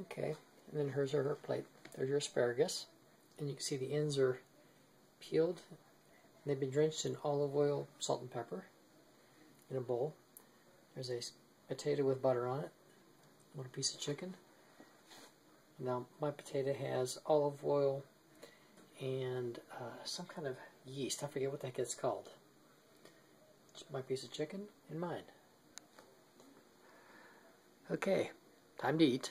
Okay, and then hers here's our plate. There's your asparagus, and you can see the ends are peeled. They've been drenched in olive oil, salt, and pepper in a bowl. There's a potato with butter on it, little piece of chicken. Now my potato has olive oil and uh, some kind of yeast. I forget what that gets called. My piece of chicken and mine. Okay, time to eat.